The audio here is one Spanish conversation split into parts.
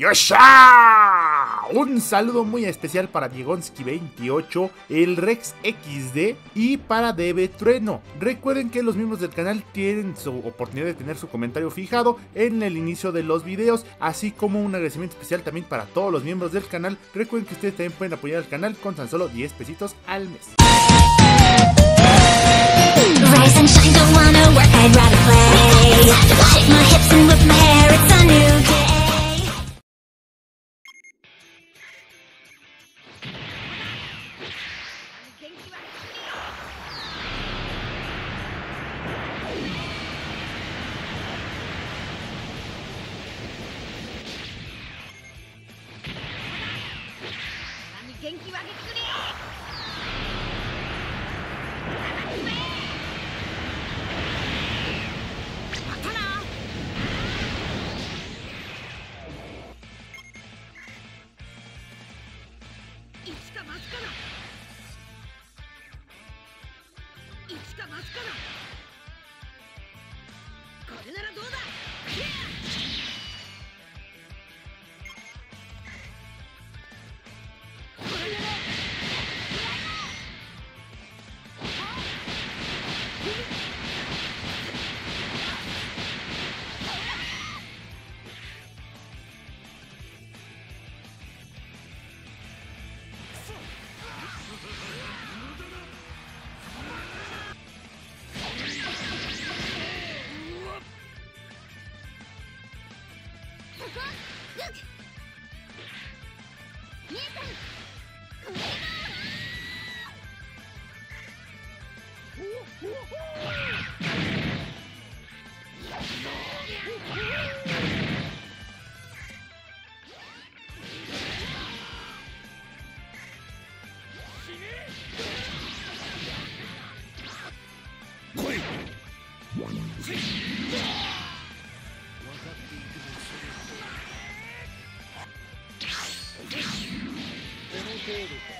¡Yosha! Un saludo muy especial para Diegonski28, el Rex XD y para Debe Recuerden que los miembros del canal tienen su oportunidad de tener su comentario fijado en el inicio de los videos, así como un agradecimiento especial también para todos los miembros del canal. Recuerden que ustedes también pueden apoyar al canal con tan solo 10 pesitos al mes. これならどうだこの程度か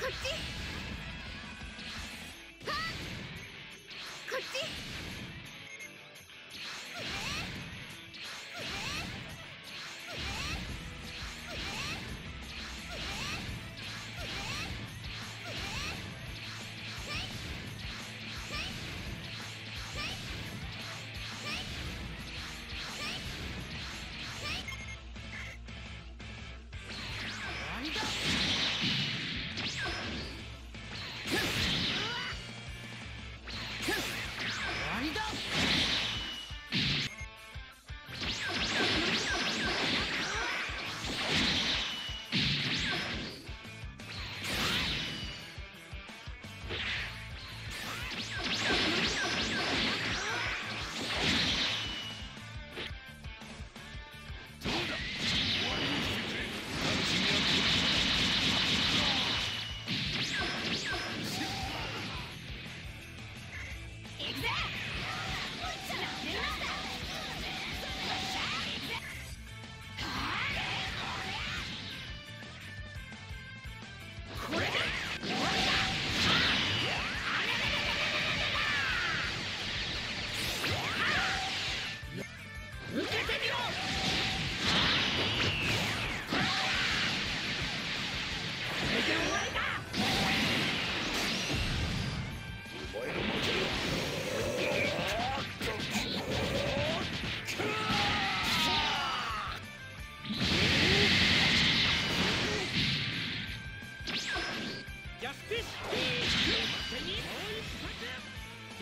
こっち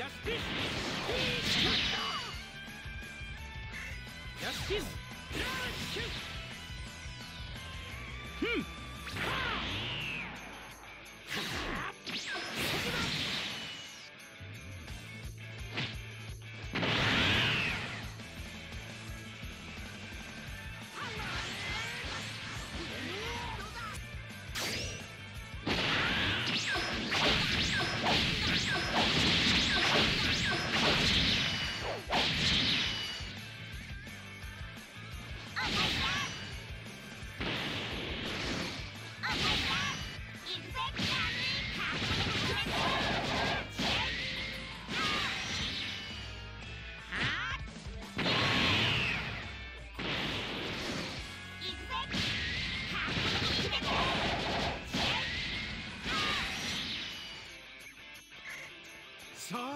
ャスティ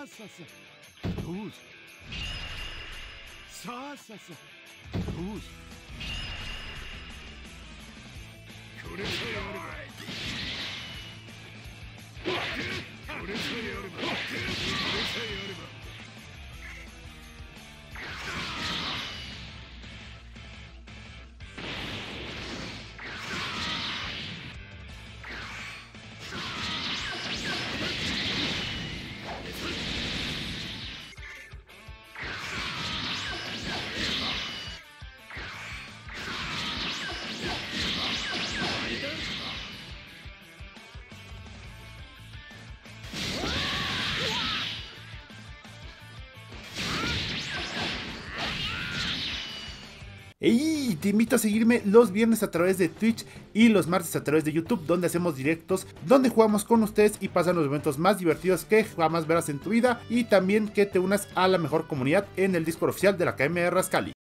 ささどうぞさあささどうぞ Y te invito a seguirme los viernes a través de Twitch y los martes a través de YouTube, donde hacemos directos, donde jugamos con ustedes y pasan los momentos más divertidos que jamás verás en tu vida. Y también que te unas a la mejor comunidad en el Discord oficial de la Academia de Rascali.